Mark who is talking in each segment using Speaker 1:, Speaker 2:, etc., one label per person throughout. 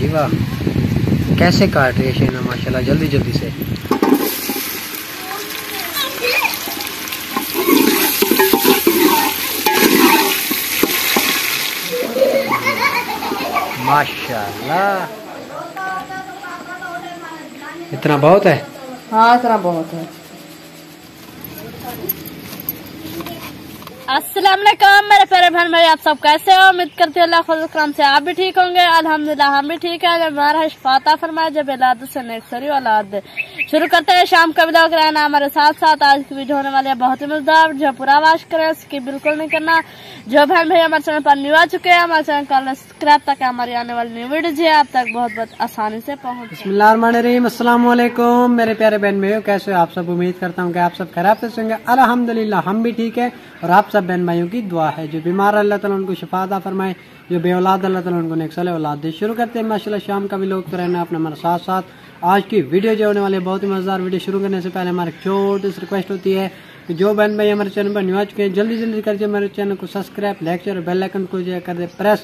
Speaker 1: جی واہ کیسے کاٹ رہی ہے شینا ماشاءاللہ، جلدی جلدی سے۔ ماشاءاللہ۔ اتنا بہت ہے؟
Speaker 2: ہاں اتنا بہت ہے۔ السلام علیکم میرے پیارے بہن بھائی، آپ سب کیسے ہو امید کرتے اللہ خود کرم سے آپ بھی ٹھیک ہوں گے۔ الحمدللہ، ہم بھی ٹھیک ہے جب ہمارا فاتح فرمائے، جب اولاد سے نیک سری اولاد۔ شروع کرتے ہیں شام کا ولاگ رہنا ہمارے ساتھ ساتھ، آج کی ویڈیو ہونے والی ہے بہت ہی مزدار۔ جو پورا واش کرے اس کی بالکل نہیں کرنا۔ جو بہن بھائی ہمارے چینل پر نیو آ چکے ہیں، ہمارے چینل کا سبسکرائب تاکہ ہماری آنے والی نیو ویڈیو جو ہے آپ تک بہت بہت آسانی سے پہنچ
Speaker 1: بسم اللہ الرحمن الرحیم۔ السلام علیکم میرے پیارے بہن بھائیوں کیسے ہو؟ آپ سب؟ امید کرتا ہوں کہ آپ سب خراب سے گے۔ الحمدللہ، ہم بھی ٹھیک ہے اور آپ سب بہن بھائیوں کی دعا ہے۔ جو بیمار اللہ تعالیٰ ان کو شفا عطا فرمائے۔ جو بے اولاد اللہ تعالیٰ ان کو نیک صلی اولاد دے۔ شروع کرتے ہیں ماشاءاللہ شام کا بھی لوگ تو رہنا اپنے ہمارے ساتھ ساتھ۔ آج کی ویڈیو جو ہونے والی ہے بہت ہی مزیدار ویڈیو شروع کرنے سے پہلے ہماری چھوٹی سی ریکویسٹ ہوتی ہے کہ جو بہن بھائی ہمارے چینل پر نیو آ چکے ہیں جلدی جلدی کر کے ہمارے چینل کو سبسکرائب لیکچر اور بیل آئکن کو جو کر دے پریس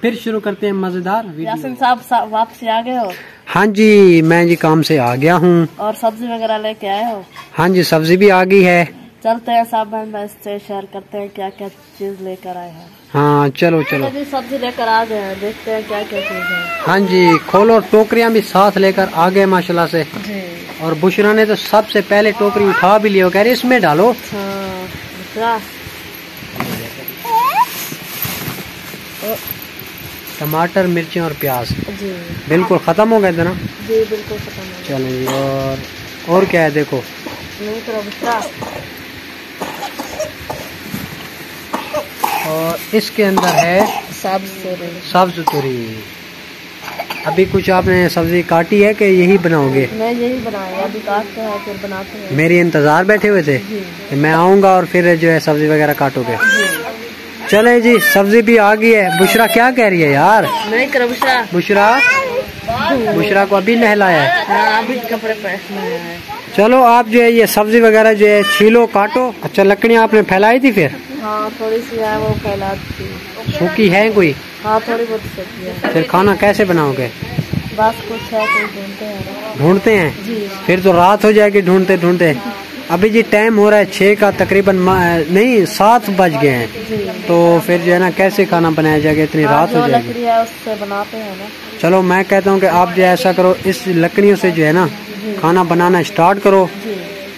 Speaker 1: پھر شروع کرتے ہیں مزیدار
Speaker 2: یاسین صاحب واپسی آ گئے ہو؟
Speaker 1: ہاں جی میں جی کام سے آ گیا ہوں۔
Speaker 2: اور سبزی وغیرہ لے کے آئے ہو؟
Speaker 1: ہاں جی سبزی بھی آ گئی ہے۔
Speaker 2: چلتے ہیں سب بہن بھائی سے شیئر کرتے ہیں کیا کیا چیز لے کر آئے ہیں۔
Speaker 1: ہاں چلو چلو۔
Speaker 2: جی سبزی لے کر آ گئے ہیں دیکھتے ہیں کیا کیا چیز ہے۔
Speaker 1: ہاں جی کھولو ٹوکریاں بھی ساتھ لے کر آ گئے ماشاء اللہ سے۔
Speaker 2: جی۔
Speaker 1: اور بشرا نے تو سب سے پہلے ٹوکری اٹھا بھی لیا کہہ رہے اس میں ڈالو۔
Speaker 2: ہاں
Speaker 1: ٹماٹر مرچیں اور پیاز۔
Speaker 2: جی۔
Speaker 1: بالکل ختم ہو گئے تھے نا؟
Speaker 2: جی بالکل ختم
Speaker 1: چلیں جی اور اور کیا ہے دیکھو۔
Speaker 2: نہیں کرو دوسرا
Speaker 1: اور اس کے اندر ہے
Speaker 2: سبز
Speaker 1: سبز توری۔ ابھی کچھ آپ نے سبزی کاٹی ہے کہ یہی بناؤ گے؟
Speaker 2: میں یہی بنایا ابھی کاٹتے ہیں پھر بناتے ہیں۔
Speaker 1: میری انتظار بیٹھے ہوئے تھے
Speaker 2: جی۔
Speaker 1: کہ میں آؤں گا اور پھر جو ہے سبزی وغیرہ کاٹو گے۔
Speaker 2: جی۔
Speaker 1: چلے جی سبزی بھی آ گئی ہے۔ بشرا کیا کہہ رہی ہے یار؟ بشرا۔ بشرا؟ کو ابھی نہلایا ہے۔
Speaker 2: ہاں
Speaker 1: چلو آپ جو ہے یہ سبزی وغیرہ جو ہے چھیلو کاٹو۔ اچھا لکڑیاں آپ نے پھیلائی تھی پھر؟
Speaker 2: ہاں تھوڑی سی ہے وہ
Speaker 1: سوکھی ہے کوئی؟
Speaker 2: ہاں تھوڑی بہت ہے۔
Speaker 1: پھر کھانا کیسے بناؤ گے؟
Speaker 2: بس کچھ ہے کوئی ڈھونڈتے ہیں۔
Speaker 1: ڈھونڈتے ہیں؟
Speaker 2: جی۔
Speaker 1: پھر تو رات ہو جائے گی ڈھونڈتے ڈھونڈتے۔ ابھی جی ٹائم ہو رہا ہے چھ کا تقریباً نہیں سات بج گئے ہیں۔
Speaker 2: جی۔
Speaker 1: تو پھر جو ہے نا کیسے کھانا بنایا جائے گا؟ اتنی رات ہو جائے گی۔ چلو میں کہتا ہوں کہ آپ جو ایسا کرو اس لکڑیوں سے جو ہے نا کھانا بنانا اسٹارٹ کرو۔
Speaker 2: جی۔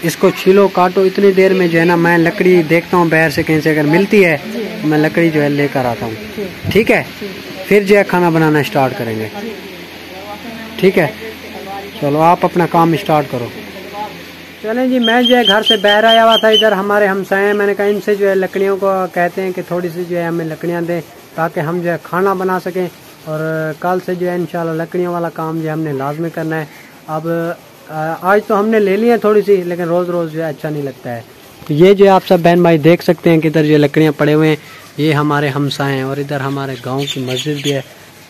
Speaker 1: اس کو چھیلو، کاٹو، اتنی دیر میں جو ہے نا میں لکڑی دیکھتا ہوں باہر سے کہیں سے، اگر ملتی ہے تو میں لکڑی جو ہے لے کر آتا ہوں۔
Speaker 2: ٹھیک
Speaker 1: ہے؟ پھر جو ہے کھانا بنانا اسٹارٹ کریں گے۔ ٹھیک ہے؟ چلو، آپ اپنا کام اسٹارٹ کرو۔ چلیں جی میں جو ہے گھر سے باہر آیا ہوا تھا، ادھر ہمارے ہمسائے ہیں۔ میں نے کہا ان سے جو ہے لکڑیوں کو کہتے ہیں کہ تھوڑی سی جو ہے ہمیں لکڑیاں دیں تاکہ ہم جو ہے کھانا بنا سکیں۔ اور کل سے جو ہے انشاءاللہ لکڑیوں والا کام جو ہے ہم نے لازمی کرنا ہے۔ اب آج تو ہم نے لے لی ہیں تھوڑی سی لیکن روز روز جو ہے اچھا نہیں لگتا ہے۔ تو یہ جو آپ سب بہن بھائی دیکھ سکتے ہیں کہ ادھر جو لکڑیاں پڑے ہوئے ہیں۔ یہ ہمارے ہمسائے ہیں اور ادھر ہمارے گاؤں کی مسجد بھی ہے۔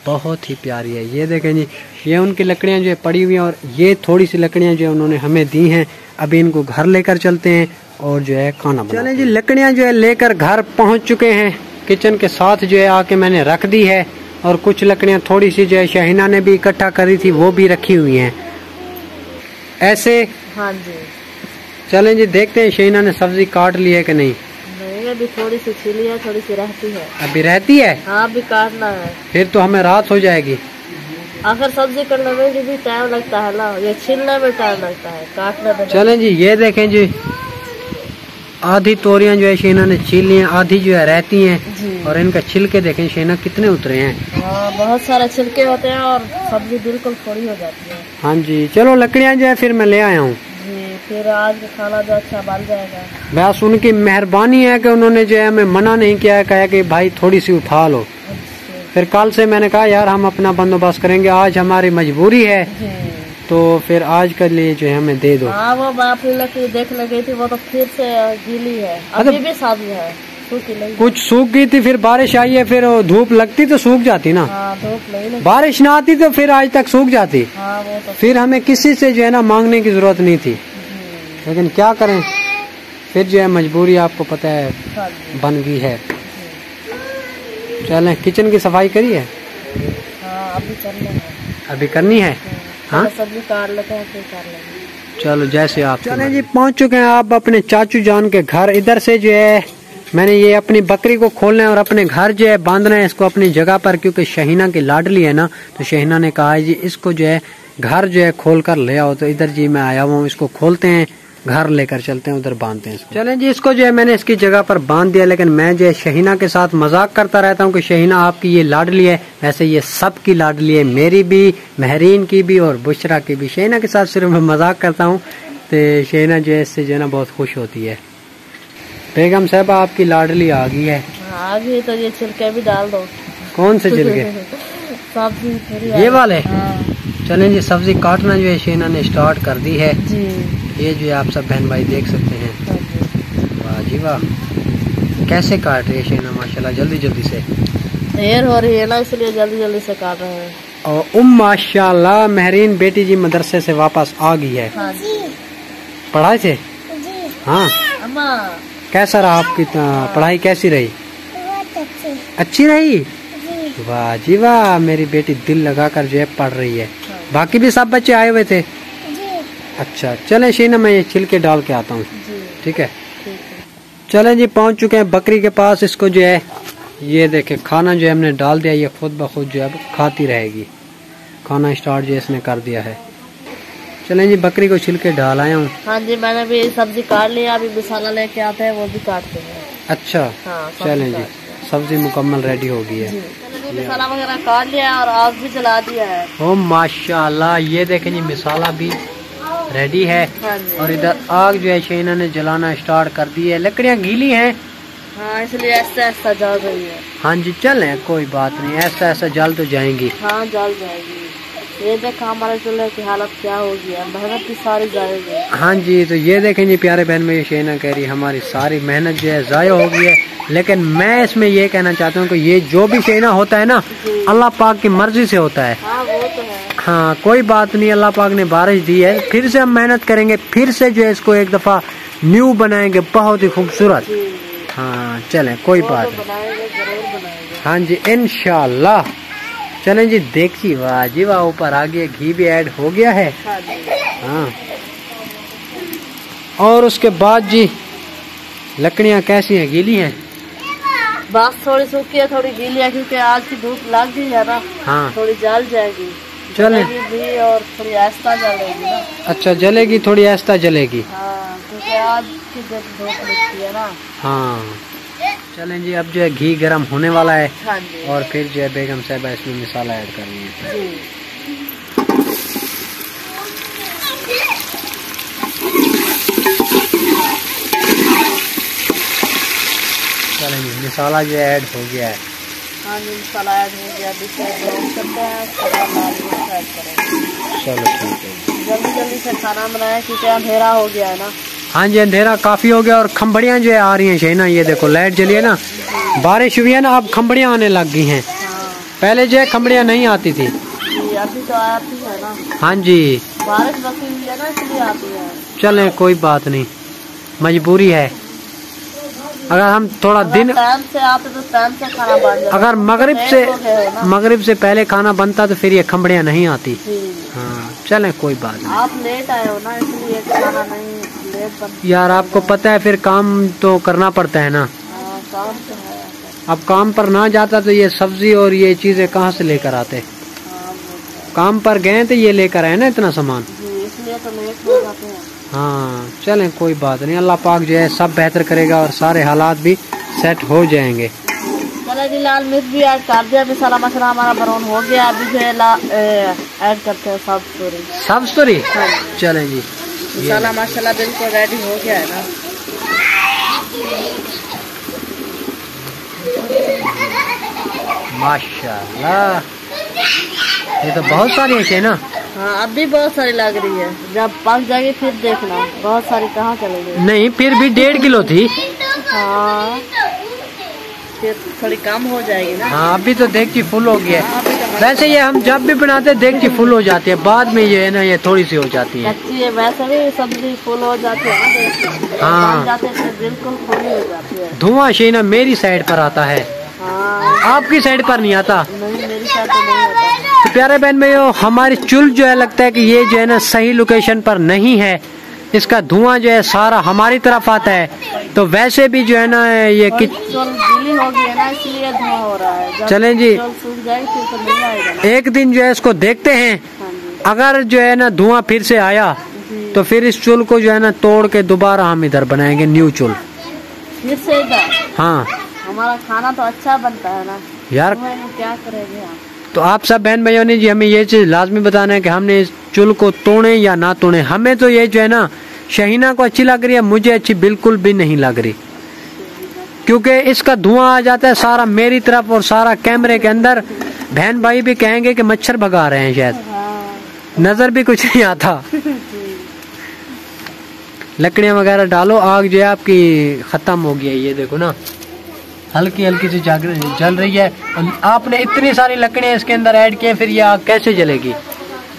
Speaker 1: بہت ہی پیاری ہے۔ یہ دیکھیں جی یہ ان کی لکڑیاں جو ہے پڑی ہوئی ہیں اور یہ تھوڑی سی لکڑیاں جو ہے انہوں نے ہمیں دی ہیں۔ ابھی ان کو گھر لے کر چلتے ہیں اور جو ہے کھانا چلیں جی لکڑیاں جو ہے لے کر گھر پہنچ چکے ہیں۔ کچن کے ساتھ جو ہے آ کے میں نے رکھ دی ہے اور کچھ لکڑیاں تھوڑی سی جو ہے شہینہ نے بھی اکٹھا کری تھی وہ بھی رکھی ہوئی ہیں۔ ایسے
Speaker 2: ہاں جی۔
Speaker 1: چلیں جی دیکھتے ہیں شہینہ نے سبزی کاٹ لی ہے کہ نہیں؟
Speaker 2: ابھی تھوڑی سی چھلی ہے تھوڑی سی رہتی ہے۔
Speaker 1: ابھی رہتی ہے؟
Speaker 2: ہاں ابھی کاٹنا ہے۔
Speaker 1: پھر تو ہمیں رات ہو جائے گی۔
Speaker 2: آخر سبزی کرنے میں بھی ٹائم لگتا ہے نا یہ چھلنے میں ٹائم لگتا ہے کاٹنے میں۔
Speaker 1: چلیں جی یہ دیکھیں جی۔ آدھی توریاں جو ہے شینا نے چھیل لی ہیں آدھی جو ہے رہتی ہیں۔
Speaker 2: جی۔
Speaker 1: اور ان کا چھلکے دیکھیں شینا کتنے اترے ہیں۔
Speaker 2: ہاں بہت سارے چھلکے ہوتے ہیں اور سبزی بالکل تھوڑی ہو جاتی ہے۔
Speaker 1: ہاں جی چلو لکڑیاں جو ہے پھر میں لے آیا ہوں۔
Speaker 2: جی پھر آج کا کھانا جو اچھا بن جائے گا۔
Speaker 1: بس ان کی مہربانی ہے کہ انہوں نے جو ہے ہمیں منع نہیں کیا ہے کہا کہ بھائی تھوڑی سی اٹھا لو۔
Speaker 2: اچھا۔
Speaker 1: پھر کل سے میں نے کہا یار ہم اپنا بندوبست کریں گے آج ہماری مجبوری ہے۔
Speaker 2: جی۔
Speaker 1: تو پھر آج کے لیے جو ہے ہمیں دے دو۔
Speaker 2: ہاں وہ لکڑی دیکھ لگی تھی وہ تو پھر سے گیلی ہے۔ ابھی بھی ہے۔
Speaker 1: کچھ سوکھ گئی تھی پھر بارش آئی ہے پھر دھوپ لگتی تو سوکھ جاتی نا۔ بارش نہ آتی تو پھر آج تک سوکھ جاتی۔ پھر ہمیں کسی سے جو ہے نا مانگنے کی ضرورت نہیں تھی۔ لیکن کیا کریں؟ پھر جو ہے مجبوری آپ کو پتہ ہے بن گئی ہے۔ چلیں کچن کی صفائی کری ہے؟
Speaker 2: ابھی کرنی ہے؟ ہاں؟ چلو جیسے آپ چلیں جی پہنچ چکے
Speaker 1: ہیں آپ اپنے چاچو جان کے گھر۔ ادھر سے جو ہے میں
Speaker 2: نے یہ
Speaker 1: اپنی بکری کو
Speaker 2: کھولنا
Speaker 1: ہے اور اپنے گھر جو ہے باندھنا ہے، اس کو اپنی جگہ پر، کیونکہ شہینہ کی لاڈلی ہے نا، تو شہینہ نے کہا جی اس کو جو ہے گھر جو ہے کھول کر لے آؤ۔ تو ادھر جی
Speaker 2: میں
Speaker 1: آیا ہوں،
Speaker 2: اس کو
Speaker 1: کھولتے ہیں، گھر لے کر چلتے ہیں، ادھر باندھتے ہیں چلیں جی اس کو جو ہے میں نے اس کی جگہ پر باندھ دیا، لیکن میں جو ہے شہینہ کے ساتھ مذاق کرتا رہتا ہوں کہ شہینہ آپ کی یہ لاڈلی ہے۔ ویسے یہ
Speaker 2: سب کی لاڈلی ہے، میری بھی، مہرین کی بھی اور بشرا کی بھی۔ شہینہ کے ساتھ
Speaker 1: صرف
Speaker 2: میں مذاق
Speaker 1: کرتا ہوں،
Speaker 2: تو
Speaker 1: شہینہ جو ہے اس سے جو
Speaker 2: ہے نا بہت خوش ہوتی ہے۔ بیگم صاحب آپ کی لاڈلی آ گئی ہے۔
Speaker 1: آ تو یہ چھلکے بھی ڈال دو۔ کون سے
Speaker 2: چھلکے؟ سبزی
Speaker 1: یہ والے؟ ہاں۔ چلیں جی سبزی کاٹنا جو ہے شینا نے اسٹارٹ کر دی ہے۔
Speaker 2: جی۔ یہ جو ہے آپ سب بہن
Speaker 1: بھائی دیکھ سکتے ہیں۔ واہ جی واہ۔ کیسے کاٹ رہی ہے
Speaker 2: شینا؟ ماشاءاللہ جلدی جلدی سے۔ دیر ہو رہی ہے نا اس لیے جلدی جلدی سے کاٹ
Speaker 1: رہے ہیں۔ اور ام ماشاء اللہ مہرین بیٹی جی مدرسے سے واپس آ گئی ہے۔ پڑھائی سے ہاں۔ جی۔ کیسا رہا آپ کی پڑھائی کیسی رہی؟ اچھی۔ رہی؟ جی۔ واہ جی واہ میری بیٹی دل لگا
Speaker 2: کر
Speaker 1: جو ہے پڑھ رہی ہے۔ باقی بھی
Speaker 2: سب بچے آئے ہوئے
Speaker 1: تھے؟ جی۔ اچھا چلیں شینا میں یہ چھلکے ڈال کے آتا ہوں۔ جی۔ ٹھیک ہے۔ چلیں جی پہنچ چکے ہیں بکری کے پاس۔ اس کو جو ہے
Speaker 2: یہ
Speaker 1: دیکھیں کھانا جو
Speaker 2: ہم
Speaker 1: نے
Speaker 2: ڈال
Speaker 1: دیا
Speaker 2: یہ خود بخود
Speaker 1: جو ہے کھاتی رہے گی۔ کھانا اسٹارٹ جو اس نے کر دیا ہے۔ چلیں جی بکری کو
Speaker 2: چھلکے ڈال
Speaker 1: آیا ہوں۔ ہاں جی میں نے بھی سبزی کاٹ لیا
Speaker 2: ابھی مسالہ لے کے آتے ہیں وہ بھی کاٹتے ہیں۔ اچھا ہاں، چلیں جی سبزی
Speaker 1: مکمل
Speaker 2: ریڈی ہو گئی
Speaker 1: ہے۔
Speaker 2: جی، مسالہ وغیرہ کاٹ لیا اور آگ
Speaker 1: بھی جلا دیا ہے۔ ماشاء
Speaker 2: اللہ یہ دیکھیں جی مسالہ بھی ریڈی ہے۔ ہاں
Speaker 1: جی۔ اور ادھر آگ جو ہے شہینہ نے جلانا اسٹارٹ کر
Speaker 2: دی ہے۔
Speaker 1: لکڑیاں گیلی ہیں۔ ہاں اس لیے ایسا ایسا جل رہی ہے۔ ہاں
Speaker 2: جی
Speaker 1: چلیں کوئی بات نہیں ایسا ایسا جل تو جائیں
Speaker 2: گی۔ ہاں جل جائیں گی۔ یہ دیکھا ہمارے حالت کیا ہوگی؟ ہاں جی تو یہ دیکھیں جی
Speaker 1: پیارے بہن میں
Speaker 2: یہ شینا کہہ رہی ہماری ساری محنت جو ہے ضائع ہو
Speaker 1: گئی ہے۔ لیکن میں اس میں یہ کہنا چاہتا ہوں کہ یہ جو بھی شینا ہوتا ہے نا اللہ پاک کی مرضی سے ہوتا ہے۔ ہاں کوئی بات نہیں اللہ
Speaker 2: پاک
Speaker 1: نے بارش دی ہے۔ پھر سے ہم
Speaker 2: محنت کریں گے پھر سے جو
Speaker 1: ہے اس
Speaker 2: کو ایک دفعہ نیو بنائیں گے بہت ہی
Speaker 1: خوبصورت۔ ہاں چلیں کوئی بات نہیں۔ ہاں جی انشاءاللہ۔ چلیں
Speaker 2: جی دیکھی واہ جی واہ اوپر آگے گھی بھی
Speaker 1: ایڈ ہو
Speaker 2: گیا
Speaker 1: ہے۔
Speaker 2: ہاں۔ اور اس کے
Speaker 1: بعد جی لکڑیاں کیسی ہیں؟ گیلی ہیں؟ بس تھوڑی سوکھی ہے
Speaker 2: تھوڑی
Speaker 1: گیلی ہے کیونکہ آج کی
Speaker 2: دھوپ لگ گئی ہے نا۔ ہاں۔ تھوڑی جل جائے گی۔
Speaker 1: چلے بھی اور تھوڑی آہستہ جلے گی اچھا جلے گی تھوڑی
Speaker 2: آہستہ جلے گی۔ ہاں
Speaker 1: کیونکہ آج کی دھوپ لگتی ہے نا۔ ہاں۔ چلیں جی اب جو ہے گھی گرم
Speaker 2: ہونے والا ہے ہاں
Speaker 1: جی۔ اور پھر جو ہے بیگم صاحبہ اس میں مسالہ
Speaker 2: ایڈ کر رہی ہیں۔ جی۔ چلیں جی
Speaker 1: مسالہ جو ایڈ ہو گیا ہے۔ ہاں جی، چلو ٹھیک ہے۔ جلدی جلدی سے کھانا بنایا کیونکہ اندھیرا ہو
Speaker 2: گیا ہے نا۔ ہاں جی اندھیرا کافی ہو گیا اور کھمبڑیاں جو آ رہی ہیں شہنا یہ دیکھو لائٹ جلی ہے نا۔ بارش ہوئی ہے
Speaker 1: نا اب
Speaker 2: کھمبڑیاں آنے
Speaker 1: لگ گئی
Speaker 2: ہیں۔ پہلے جو ہے کھمبڑیاں نہیں آتی تھی۔
Speaker 1: ہاں جی۔ چلیں کوئی بات نہیں۔ مجبوری
Speaker 2: ہے۔ اگر ہم تھوڑا دن اگر مغرب سے مغرب سے پہلے کھانا بنتا تو پھر یہ کھمبڑیاں نہیں
Speaker 1: آتی۔ ہاں چلیں کوئی بات نہیں
Speaker 2: یار آپ کو پتہ ہے پھر کام
Speaker 1: تو کرنا پڑتا ہے نا۔ اب کام پر
Speaker 2: نہ جاتا تو
Speaker 1: یہ سبزی اور یہ چیزیں کہاں سے لے کر آتے؟ کام پر گئے تو یہ لے کر آئے نا اتنا سامان۔ ہاں چلیں
Speaker 2: کوئی بات نہیں۔ اللہ پاک جو ہے سب بہتر کرے گا
Speaker 1: اور
Speaker 2: سارے حالات بھی سیٹ ہو جائیں گے۔ سب سوری
Speaker 1: چلیں جی۔ ان شاء اللہ ماشاء اللہ
Speaker 2: ریڈی
Speaker 1: ہو گیا ہے نا۔ ماشاء
Speaker 2: یہ تو بہت ساری ہے نا
Speaker 1: ہاں اب بھی بہت ساری لگ رہی ہے۔ جب پک جائے گی پھر دیکھنا۔ بہت ساری کہاں چلے گی نہیں پھر بھی ڈیڑھ کلو تھی۔ ہاں۔ تھوڑی کم ہو جائے گی نا؟ ہاں ابھی تو دیکھ
Speaker 2: کی فل ہو گیا ہاں، ویسے یہ ہم جب بھی بناتے دیکھ
Speaker 1: کی فل
Speaker 2: ہو جاتی ہے بعد میں یہ ہے نا
Speaker 1: یہ تھوڑی سی ہو جاتی ہے اچھا،
Speaker 2: ویسے بھی
Speaker 1: سبزی فل ہو جاتی ہے ہاں۔ بالکل فل
Speaker 2: ہو
Speaker 1: جاتی ہے۔ دھواں شینا میری سائڈ پر آتا ہے۔ ہاں۔ آپ کی سائڈ پر نہیں آتا؟
Speaker 2: پیارے بہن میں
Speaker 1: ہماری
Speaker 2: چل جو ہے لگتا ہے کہ یہ
Speaker 1: جو
Speaker 2: ہے نا صحیح لوکیشن پر
Speaker 1: نہیں ہے۔ اس کا دھواں جو ہے سارا ہماری طرف آتا ہے۔ تو ویسے بھی جو ہے نا یہ چلیں جی۔ ایک دن جو ہے اس کو دیکھتے ہیں۔ اگر جو ہے نا دھواں پھر سے آیا تو پھر اس چول کو جو ہے نا توڑ کے دوبارہ ہم ادھر بنائیں گے نیو چول۔ پھر سے ہاں۔ ہمارا کھانا تو اچھا بنتا ہے نا۔ یار۔
Speaker 2: کیا
Speaker 1: کریں گے تو آپ سب بہن بھائیوں نے جی ہمیں یہ چیز لازمی بتانا ہے کہ ہم نے اس چل کو توڑے یا نہ توڑے۔ ہمیں تو یہ جو ہے نا، شہینہ کو اچھی لگ رہی ہے، مجھے اچھی بالکل بھی نہیں لگ
Speaker 2: رہی۔ کیونکہ اس کا دھواں آ جاتا ہے
Speaker 1: سارا میری طرف اور سارا کیمرے کے اندر۔ بہن بھائی بھی کہیں گے کہ مچھر بھگا رہے ہیں شاید۔ نظر
Speaker 2: بھی کچھ نہیں
Speaker 1: آتا۔ لکڑیاں وغیرہ
Speaker 2: ڈالو، آگ جو ہے آپ کی ختم ہو
Speaker 1: گیا یہ
Speaker 2: دیکھو
Speaker 1: نا۔
Speaker 2: ہلکی ہلکی
Speaker 1: سے جل رہی ہے۔ آپ نے اتنی ساری لکڑیاں اس کے
Speaker 2: اندر
Speaker 1: ایڈ کی ہیں پھر یہ آگ کیسے جلے گی؟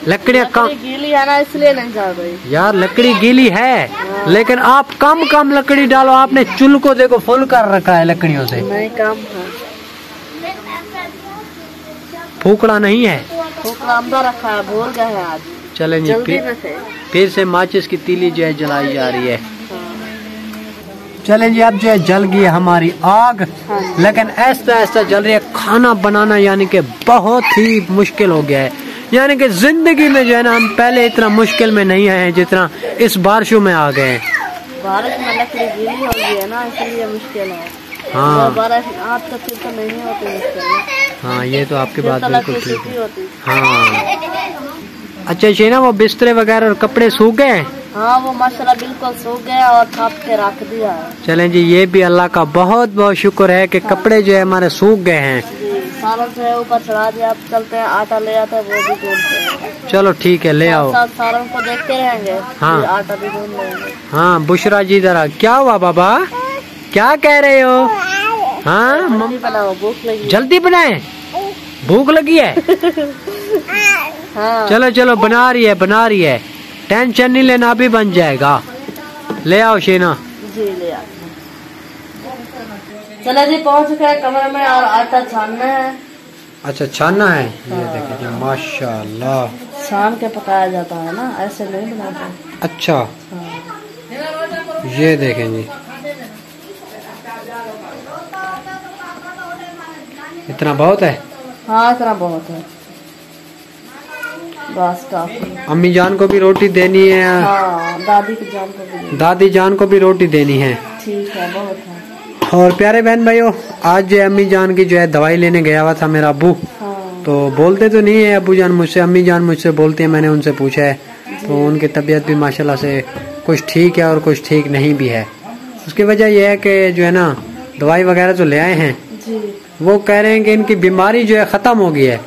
Speaker 1: لکڑیاں
Speaker 2: گیلی
Speaker 1: ہے نا اس لیے نہیں جل رہی۔ یار لکڑی گیلی ہے لیکن آپ کم کم لکڑی ڈالو۔ آپ نے چل کو دیکھو فل کر رکھا ہے لکڑیوں سے۔ نہیں کم پھوکڑا نہیں ہے۔ پھوکڑا رکھا ہے بھول گئے
Speaker 2: آج۔ چلیں جی پھر سے ماچس کی تیلی جو ہے جلائی
Speaker 1: جا
Speaker 2: رہی ہے۔ چلیں جی اب جو ہے جل گئی ہماری
Speaker 1: آگ۔ لیکن ایسا ایسا
Speaker 2: جل
Speaker 1: رہی
Speaker 2: ہے
Speaker 1: کھانا
Speaker 2: بنانا
Speaker 1: یعنی
Speaker 2: کہ
Speaker 1: بہت
Speaker 2: ہی
Speaker 1: مشکل ہو گیا ہے۔ یعنی کہ زندگی میں جو ہے نا
Speaker 2: ہم پہلے اتنا مشکل میں نہیں آئے ہیں جتنا اس بارشوں میں
Speaker 1: آ گئے ہیں۔ بارش میں لکڑی گیلی ہو گئی ہے نا اس لیے مشکل ہے۔ ہاں۔ بارش آپ
Speaker 2: کا پھر تو نہیں ہوتی مشکل ہاں یہ تو آپ کی بات بالکل ٹھیک ہے۔ ہاں۔ اچھا جی
Speaker 1: شینا وہ بسترے وغیرہ اور
Speaker 2: کپڑے سوکھ گئے؟ ہاں وہ مسئلہ
Speaker 1: بالکل
Speaker 2: سوکھ گیا اور تھپ کے
Speaker 1: رکھ دیا۔ چلیں جی یہ بھی اللہ کا بہت بہت شکر ہے کہ
Speaker 2: کپڑے جو ہے ہمارے
Speaker 1: سوکھ گئے ہیں۔ چلو ٹھیک
Speaker 2: ہے
Speaker 1: لے آؤ۔ گے ہاں۔ ہاں بشرا جی ذرا کیا ہوا بابا؟ کیا کہہ رہے ہو؟ ہاں جلدی
Speaker 2: بنائے بھوک لگی ہے؟ ہاں۔ چلو چلو بنا رہی ہے بنا رہی ہے۔ ٹینشن نہیں
Speaker 1: لینا ابھی بن جائے گا۔ لے آؤ
Speaker 2: شینا۔ جی، چلا جی پہنچ چکا ہے کمرے میں
Speaker 1: اور
Speaker 2: آٹا
Speaker 1: چھاننا ہے۔ اچھا چھاننا ہے۔ یہ
Speaker 2: دیکھیں جی ماشاء اللہ شام کے
Speaker 1: پکایا جاتا ہے نا ایسے نہیں بناتے۔
Speaker 2: اچھا۔ ہاں۔ یہ دیکھیں جی۔ اتنا بہت
Speaker 1: ہے؟ ہاں اتنا بہت ہے۔ امی جان
Speaker 2: کو بھی روٹی دینی
Speaker 1: ہے۔ دادی جان کو بھی۔ روٹی دینی ہے۔ ہے اور پیارے بہن بھائیو آج جو امی جان کی جو
Speaker 2: ہے
Speaker 1: دوائی لینے گیا ہوا تھا میرا ابو۔ تو بولتے تو نہیں ہے ابو جان مجھ سے امی جان مجھ سے بولتے ہیں میں نے ان سے پوچھا ہے۔ تو ان کی طبیعت بھی ماشاءاللہ سے کچھ ٹھیک ہے اور کچھ ٹھیک نہیں بھی ہے۔ اس کی
Speaker 2: وجہ
Speaker 1: یہ ہے کہ جو ہے نا دوائی وغیرہ تو لے آئے ہیں۔ وہ
Speaker 2: کہہ
Speaker 1: رہے ہیں کہ ان کی بیماری جو ہے ختم ہو گئی
Speaker 2: ہے۔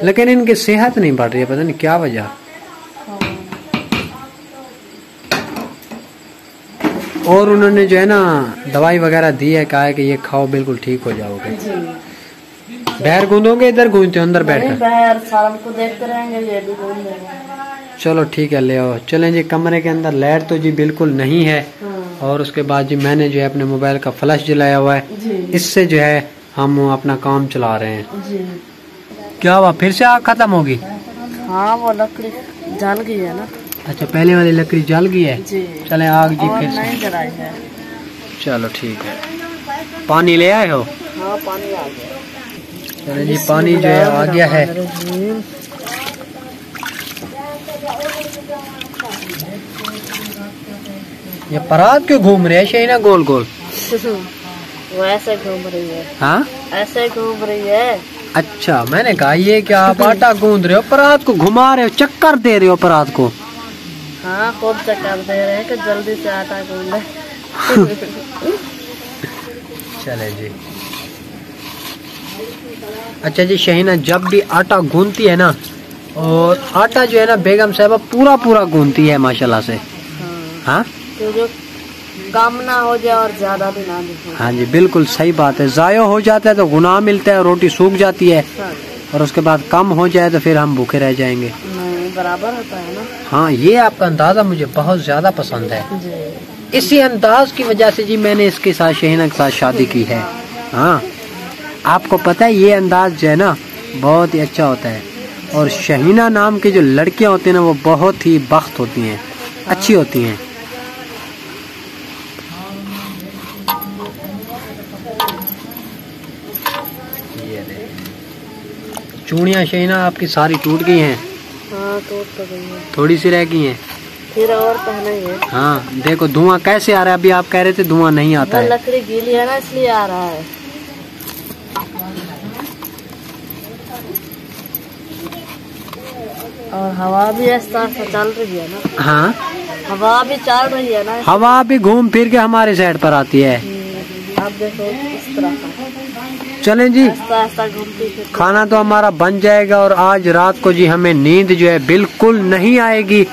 Speaker 1: لیکن ان کی صحت نہیں بڑھ رہی ہے پتہ نہیں کیا وجہ۔ اور انہوں نے جو ہے نا
Speaker 2: دوائی
Speaker 1: وغیرہ دی ہے کہا ہے کہ یہ
Speaker 2: کھاؤ
Speaker 1: بالکل
Speaker 2: ٹھیک ہو جاؤ گے۔ بہر گوندو گے ادھر گونجتے
Speaker 1: ہو اندر بیٹھ کر۔ چلو ٹھیک ہے لے آؤ۔ چلیں جی کمرے کے اندر لائٹ تو
Speaker 2: جی
Speaker 1: بالکل نہیں ہے۔ اور اس کے بعد جی میں نے جو ہے اپنے موبائل
Speaker 2: کا
Speaker 1: فلش جلایا ہوا ہے۔ اس سے جو ہے ہم
Speaker 2: اپنا
Speaker 1: کام چلا رہے ہیں۔ کیا ہوا؟ پھر
Speaker 2: سے آگ ختم ہوگی ہاں وہ لکڑی
Speaker 1: جل گئی ہے نا۔ اچھا پہلے والی
Speaker 2: لکڑی
Speaker 1: جل گئی ہے؟
Speaker 2: جی۔
Speaker 1: چلے آگ
Speaker 2: جی پھر سے۔
Speaker 1: چلو ٹھیک ہے۔ پانی لے آئے ہو؟
Speaker 2: ہاں، چلے جی پانی
Speaker 1: جو ہے آ گیا ہے۔ یہ پرات کیوں
Speaker 2: گھوم
Speaker 1: رہے ہیں؟ شہینہ گول گول۔ وہ ایسے گھوم رہی
Speaker 2: ہے۔ ہاں؟ ایسے گھوم رہی
Speaker 1: ہے۔
Speaker 2: اچھا میں نے کہا
Speaker 1: یہ کیا آپ آٹا گوند رہے ہو؟ پرات کو گھما رہے ہو چکر دے رہے ہو پرات کو۔ ہاں خوب چکر
Speaker 2: دے رہے ہیں کہ جلدی سے آٹا گوندے چلے جی۔ اچھا جی
Speaker 1: شہینہ جب بھی آٹا گونتی ہے نا اور آٹا جو ہے نا بیگم صاحبہ پورا پورا گونتی ہے ماشاءاللہ سے۔ ہاں۔, ہاں؟ جو کم
Speaker 2: نہ
Speaker 1: ہو
Speaker 2: جائے اور زیادہ بھی نہ دکھے۔ ہاں جی بالکل صحیح بات
Speaker 1: ہے۔ ضائع ہو جاتا ہے تو گناہ ملتا ہے روٹی سوکھ جاتی ہے۔ ہاں۔ اور اس کے بعد
Speaker 2: کم
Speaker 1: ہو جائے تو پھر ہم بھوکے رہ جائیں گے۔ برابر ہوتا ہے
Speaker 2: نا۔ ہاں یہ آپ کا
Speaker 1: اندازہ مجھے بہت زیادہ پسند ہے۔ جی۔ اسی انداز
Speaker 2: کی
Speaker 1: وجہ سے جی میں نے اس کے ساتھ شہینہ کے ساتھ شادی کی ہے۔ ہاں آپ کو پتہ ہے یہ انداز جو ہے نا بہت ہی اچھا ہوتا ہے۔ اور شہینہ نام کی جو لڑکیاں ہوتی ہیں نا وہ بہت ہی بخت ہوتی ہیں اچھی ہوتی ہیں۔ چوڑیاں شہینہ آپ کی ساری ٹوٹ گئی ہیں۔
Speaker 2: ہاں ٹوٹ تو گئی ہے
Speaker 1: تھوڑی سی رہ گئی ہیں۔
Speaker 2: پھر اور پہنا ہی ہے
Speaker 1: ہاں دیکھو دھواں کیسے آ رہا ہے؟ ابھی آپ کہہ رہے تھے دھواں نہیں آتا ہے۔
Speaker 2: لکڑی گیلی ہے نا اس لیے آ رہا ہے۔ اور ہوا بھی چل رہی ہے نا۔
Speaker 1: ہاں؟
Speaker 2: ہوا بھی چل رہی ہے نا۔
Speaker 1: ہوا بھی گھوم پھر کے ہمارے سائڈ پر آتی ہے۔
Speaker 2: آپ دیکھو اس طرح
Speaker 1: چلیں جی۔ کھانا تو ہمارا بن جائے گا اور آج رات کو جی ہمیں نیند جو ہے بالکل نہیں آئے گی۔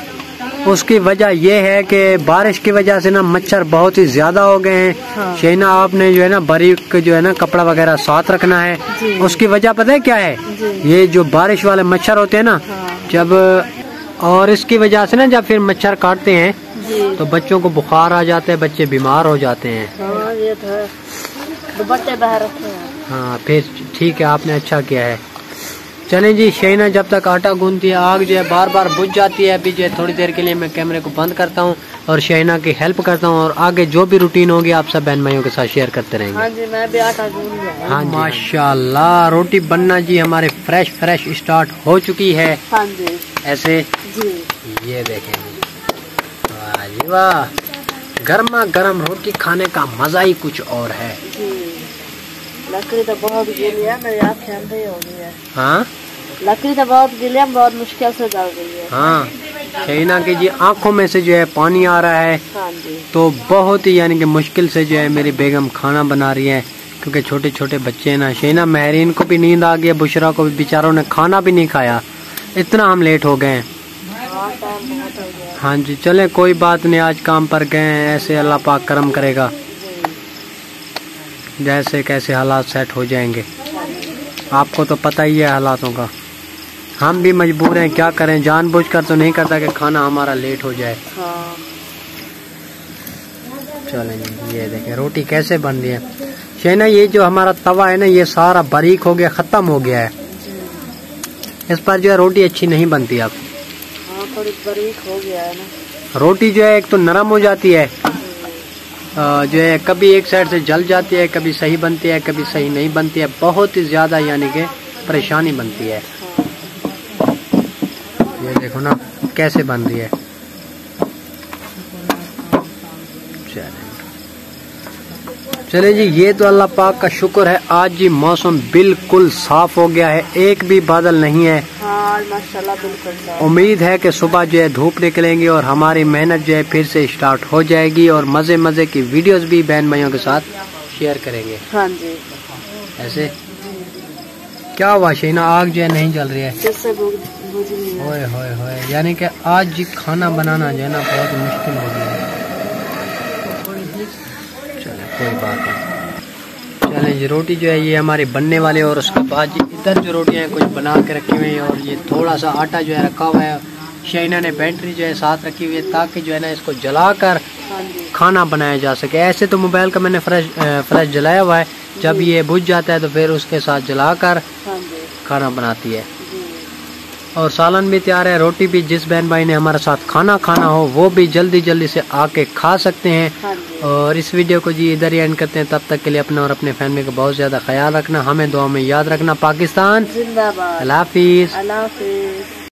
Speaker 1: اس کی وجہ یہ ہے کہ بارش کی وجہ سے نا مچھر بہت ہی زیادہ ہو گئے ہیں۔
Speaker 2: ہاں۔
Speaker 1: شینا آپ نے جو ہے نا باریک جو ہے نا کپڑا وغیرہ ساتھ رکھنا ہے۔
Speaker 2: جی۔
Speaker 1: اس کی وجہ پتہ ہے کیا ہے؟
Speaker 2: جی۔
Speaker 1: یہ جو بارش والے مچھر ہوتے ہیں نا
Speaker 2: ہاں۔
Speaker 1: جب اور اس کی وجہ سے نا جب پھر مچھر کاٹتے ہیں
Speaker 2: جی۔
Speaker 1: تو بچوں کو بخار آ جاتے ہیں بچے بیمار ہو جاتے ہیں۔
Speaker 2: ہاں
Speaker 1: پھر ٹھیک ہے آپ نے اچھا کیا ہے۔ چلیں جی شینا جب تک آٹا گوندتی ہے آگ جو ہے بار بار بجھ جاتی ہے۔ ابھی جو ہے تھوڑی دیر کے لیے میں کیمرے کو بند کرتا ہوں اور شینا کی ہیلپ کرتا ہوں اور آگے جو بھی روٹین ہوگی آپ سب بہن بھائیوں کے ساتھ شیئر کرتے رہیں گے۔
Speaker 2: ہاں جی میں بھی آٹا گون لیا
Speaker 1: ہاں ماشاء اللہ روٹی بننا جی ہمارے فریش فریش اسٹارٹ ہو چکی ہے۔
Speaker 2: ہاں جی۔
Speaker 1: ایسے؟
Speaker 2: جی۔
Speaker 1: یہ دیکھیں جی۔ واہ جی واہ۔ گرما گرم روٹی کھانے کا مزہ ہی کچھ اور ہے۔
Speaker 2: جی۔ لکڑی تو بہت گیلی ہے میری آنکھیں اندھی ہو گئی ہے۔
Speaker 1: ہاں؟
Speaker 2: لکڑی تو بہت گیلی ہے بہت مشکل سے جل گئی ہے۔
Speaker 1: ہاں۔ شینا کی جی آنکھوں میں سے جو ہے پانی آ رہا ہے
Speaker 2: ہاں جی۔
Speaker 1: تو بہت ہی یعنی کہ مشکل سے جو ہے میری بیگم کھانا بنا رہی ہے کیونکہ چھوٹے چھوٹے بچے ہیں نا۔ شینا مہرین کو بھی نیند آ گئی بشرا کو بھی بیچاروں نے کھانا بھی نہیں کھایا۔ اتنا ہم لیٹ ہو گئے ہیں۔
Speaker 2: ہاں گیا
Speaker 1: جی چلے کوئی بات نہیں آج کام پر گئے ہیں ایسے اللہ پاک کرم کرے گا۔ جیسے کیسے حالات سیٹ ہو جائیں گے۔ آپ کو تو پتہ ہی ہے حالاتوں کا۔ ہم بھی مجبور ہیں کیا کریں؟ جان بوجھ کر تو نہیں کرتا کہ کھانا ہمارا لیٹ ہو جائے۔ چلیں جی یہ دیکھیں روٹی کیسے بن رہی ہے؟ شینا یہ جو ہمارا توا ہے نا یہ سارا باریک ہو گیا ختم ہو گیا ہے۔ اس پر جو ہے روٹی اچھی نہیں بنتی اب۔
Speaker 2: ہاں باریک ہو گیا ہے نا۔
Speaker 1: روٹی جو ہے ایک تو نرم ہو جاتی ہے۔ جو ہے، کبھی ایک سائڈ سے جل جاتی ہے، کبھی صحیح بنتی ہے، کبھی صحیح نہیں بنتی ہے، بہت ہی زیادہ یعنی کہ پریشانی بنتی ہے۔ یہ دیکھو نا، کیسے بن رہی ہے۔ چلیں چلے جی یہ تو اللہ پاک کا شکر ہے، آج جی موسم بالکل صاف ہو گیا ہے، ایک بھی بادل نہیں ہے۔ امید ہے کہ صبح جو ہے دھوپ نکلیں گی اور ہماری محنت جو ہے پھر سے اسٹارٹ ہو جائے گی اور مزے مزے کی ویڈیوز بھی بہن بھائیوں کے ساتھ شیئر کریں گے۔
Speaker 2: ہاں جی۔
Speaker 1: ایسے؟ کیا ہوا شینا؟ آگ جو ہے نہیں جل رہی ہے۔ ہوئے ہوئے ہوئے۔ یعنی کہ آج جی کھانا بنانا جو ہے نا بہت مشکل ہو گیا۔ ہے چلے کوئی بات نہیں۔ چلیں جی روٹی جو ہے یہ ہماری بننے والی ہے اور اس کے بعد ادھر جو روٹیاں ہیں کچھ بنا کے رکھی ہوئی ہیں اور یہ تھوڑا سا آٹا جو ہے رکھا ہوا ہے۔ شینا نے بیٹری جو ہے ساتھ رکھی ہوئی ہے تاکہ جو ہے نا اس کو جلا کر کھانا بنایا جا سکے۔ ایسے تو موبائل کا میں نے فریش فریش جلایا ہوا ہے۔ جب یہ بجھ جاتا ہے تو پھر اس کے ساتھ جلا کر
Speaker 2: ہاں جی۔
Speaker 1: کھانا بناتی ہے۔ اور سالن بھی تیار ہے۔ روٹی بھی جس بہن بھائی نے ہمارے ساتھ کھانا کھانا ہو وہ بھی جلدی جلدی سے آ کے کھا سکتے ہیں۔
Speaker 2: ہاں جی۔
Speaker 1: اور اس ویڈیو کو جی ادھر ہی اینڈ کرتے ہیں۔ تب تک کے لیے اپنا اور اپنے فیملی کا بہت زیادہ خیال رکھنا ہمیں دعا میں یاد رکھنا۔ پاکستان۔ اللہ حافظ۔
Speaker 2: اللہ حافظ۔